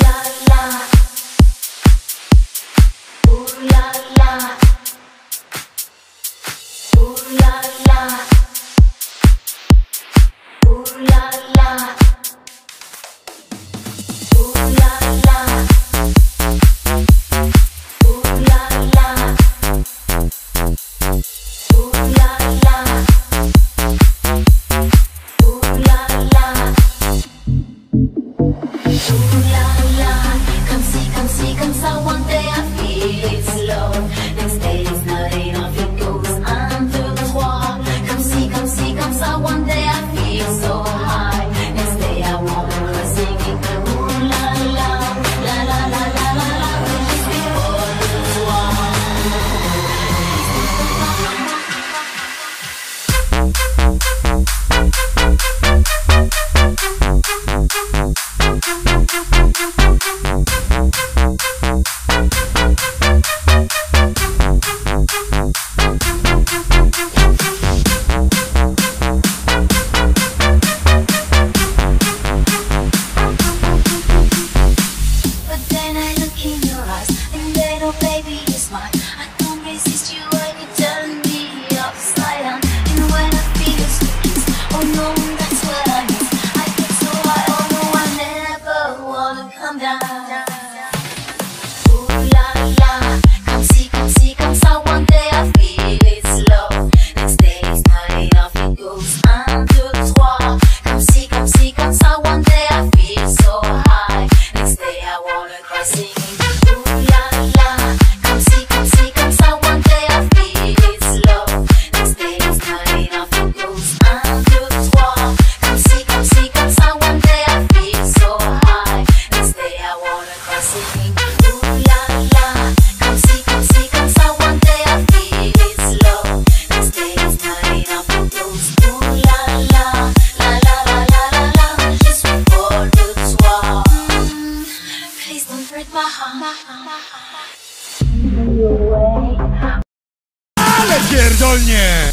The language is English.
la la. Singing. Ale pierdolnie!